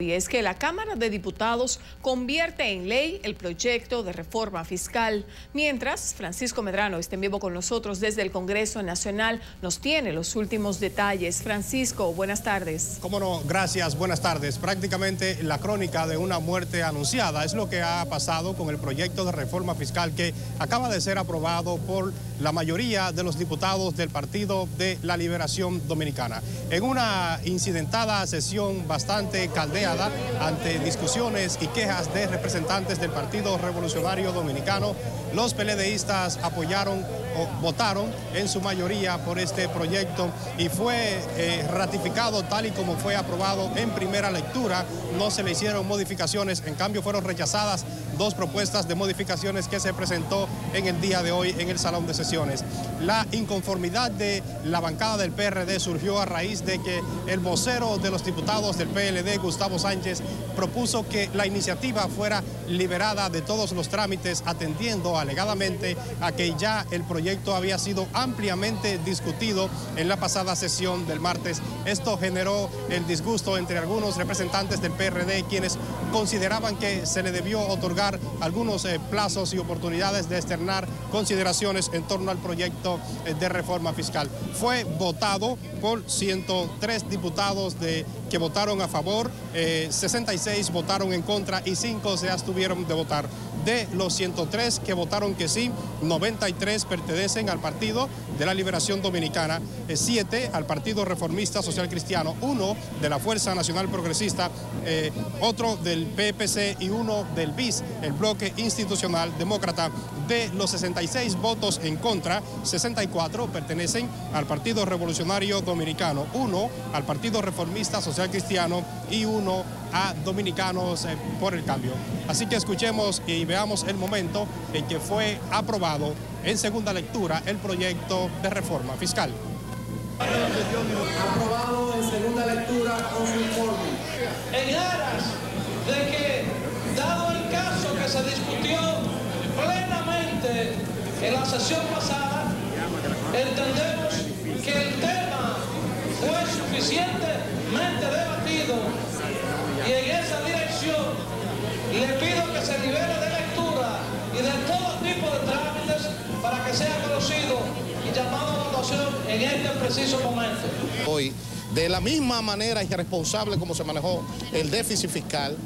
Y es que la Cámara de Diputados convierte en ley el proyecto de reforma fiscal. Mientras, Francisco Medrano está en vivo con nosotros desde el Congreso Nacional, nos tiene los últimos detalles. Francisco, buenas tardes. Cómo no, gracias, buenas tardes. Prácticamente la crónica de una muerte anunciada es lo que ha pasado con el proyecto de reforma fiscal que acaba de ser aprobado por la mayoría de los diputados del Partido de la Liberación Dominicana. En una incidentada sesión bastante caldera, ante discusiones y quejas de representantes del Partido Revolucionario Dominicano. Los PLDistas apoyaron votaron en su mayoría por este proyecto y fue eh, ratificado tal y como fue aprobado en primera lectura. No se le hicieron modificaciones, en cambio fueron rechazadas dos propuestas de modificaciones que se presentó en el día de hoy en el Salón de Sesiones. La inconformidad de la bancada del PRD surgió a raíz de que el vocero de los diputados del PLD, Gustavo Sánchez, propuso que la iniciativa fuera liberada de todos los trámites, atendiendo alegadamente a que ya el proyecto había sido ampliamente discutido en la pasada sesión del martes. Esto generó el disgusto entre algunos representantes del PRD, quienes consideraban que se le debió otorgar algunos eh, plazos y oportunidades de externar consideraciones en torno al proyecto eh, de reforma fiscal. Fue votado por 103 diputados de, que votaron a favor, 66 eh, votaron en contra y 5 se abstuvieron de votar. De los 103 que votaron que sí, 93 pertenecen al Partido de la Liberación Dominicana, 7 al Partido Reformista Social Cristiano, 1 de la Fuerza Nacional Progresista, otro del PPC y uno del BIS el bloque institucional demócrata. De los 66 votos en contra, 64 pertenecen al Partido Revolucionario Dominicano, uno al Partido Reformista Social Cristiano y uno a Dominicanos eh, por el Cambio. Así que escuchemos y veamos el momento en que fue aprobado en segunda lectura el proyecto de reforma fiscal. Aprobado en segunda lectura con su informe. En aras de que, dado el se discutió plenamente en la sesión pasada, entendemos que el tema en este preciso momento. Hoy, de la misma manera irresponsable como se manejó el déficit fiscal,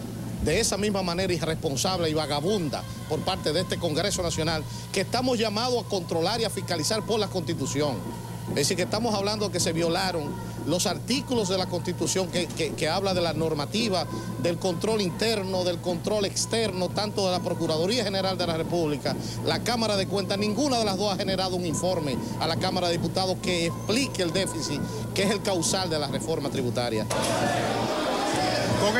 de esa misma manera irresponsable y vagabunda por parte de este Congreso Nacional que estamos llamados a controlar y a fiscalizar por la Constitución. Es decir, que estamos hablando de que se violaron los artículos de la Constitución que, que, habla de la normativa, del control interno, del control externo, tanto de la Procuraduría General de la República, la Cámara de Cuentas, ninguna de las dos ha generado un informe a la Cámara de Diputados que explique el déficit, que es el causal de la reforma tributaria.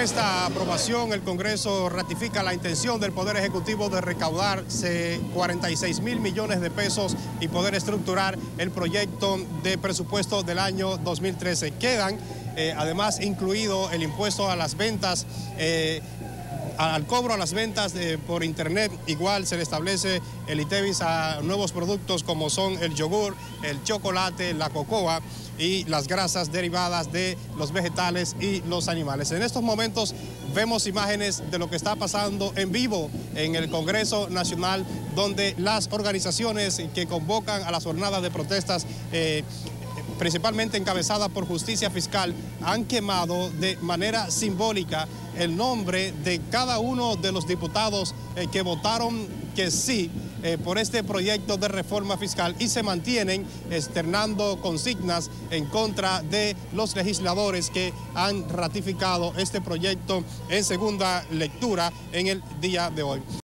Esta aprobación, el Congreso ratifica la intención del Poder Ejecutivo de recaudar 46 mil millones de pesos y poder estructurar el proyecto de presupuesto del año 2013. Quedan, eh, además, incluido el impuesto a las ventas. Eh, al cobro a las ventas eh, por internet, igual se le establece el ITEVIS a nuevos productos como son el yogur, el chocolate, la cocoa y las grasas derivadas de los vegetales y los animales. En estos momentos vemos imágenes de lo que está pasando en vivo en el Congreso Nacional, donde las organizaciones que convocan a las jornadas de protestas eh, principalmente encabezada por Justicia Fiscal, han quemado de manera simbólica el nombre de cada uno de los diputados eh, que votaron que sí eh, por este proyecto de reforma fiscal y se mantienen externando consignas en contra de los legisladores que han ratificado este proyecto en segunda lectura en el día de hoy.